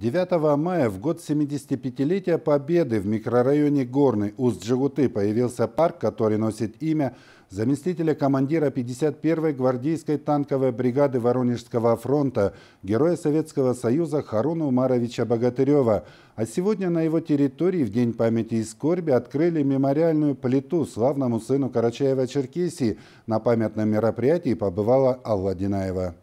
9 мая, в год 75-летия Победы, в микрорайоне Горный Усть-Джигуты появился парк, который носит имя заместителя командира 51-й гвардейской танковой бригады Воронежского фронта, героя Советского Союза Харуна Умаровича Богатырева. А сегодня на его территории в День памяти и скорби открыли мемориальную плиту славному сыну Карачаева-Черкесии. На памятном мероприятии побывала Алла Динаева.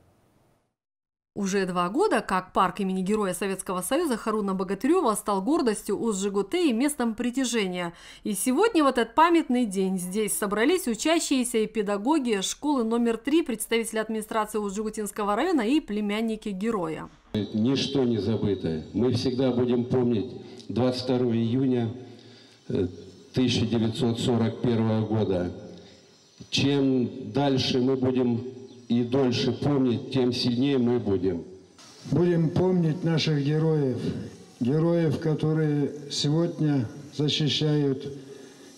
Уже два года, как парк имени Героя Советского Союза Харуна Богатырева стал гордостью Усть-Жигуте и местом притяжения. И сегодня в этот памятный день здесь собрались учащиеся и педагоги школы номер три, представители администрации Усть-Жигутинского района и племянники Героя. Ничто не забыто. Мы всегда будем помнить 22 июня 1941 э, года. Чем дальше мы будем и дольше помнить, тем сильнее мы будем. Будем помнить наших героев, героев, которые сегодня защищают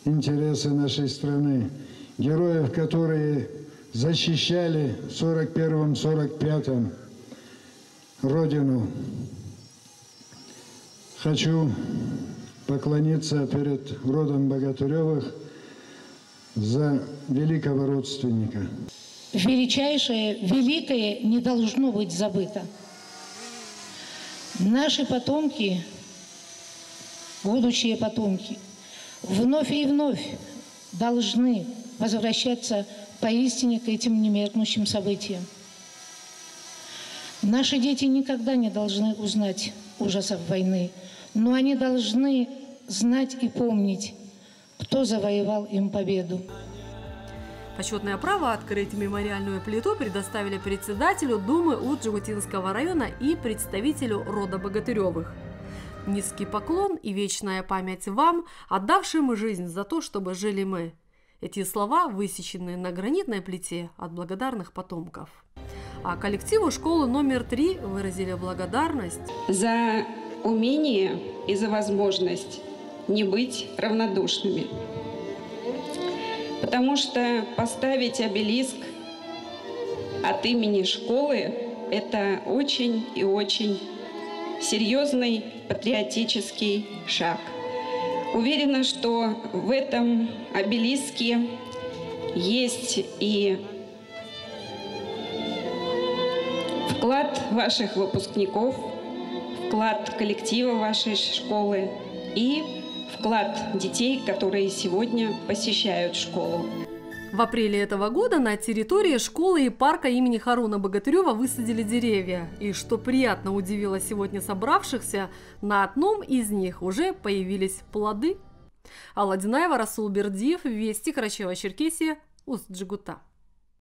интересы нашей страны, героев, которые защищали в 41-45 Родину. Хочу поклониться перед родом Богатыревых за великого родственника величайшее, великое не должно быть забыто. Наши потомки, будущие потомки, вновь и вновь должны возвращаться поистине к этим немеркнущим событиям. Наши дети никогда не должны узнать ужасов войны, но они должны знать и помнить, кто завоевал им победу. Почетное право открыть мемориальную плиту предоставили председателю Думы Уджигутинского района и представителю рода Богатыревых. Низкий поклон и вечная память вам, отдавшим жизнь за то, чтобы жили мы. Эти слова высечены на гранитной плите от благодарных потомков. А коллективу школы номер три выразили благодарность за умение и за возможность не быть равнодушными потому что поставить обелиск от имени школы – это очень и очень серьезный патриотический шаг. Уверена, что в этом обелиске есть и вклад ваших выпускников, вклад коллектива вашей школы и вклад детей, которые сегодня посещают школу. В апреле этого года на территории школы и парка имени Харуна Богатырева высадили деревья. И что приятно удивило сегодня собравшихся, на одном из них уже появились плоды. Алла Динаева, Расул Бердиев, Вести, Карачева, Черкесия, Усть-Джигута.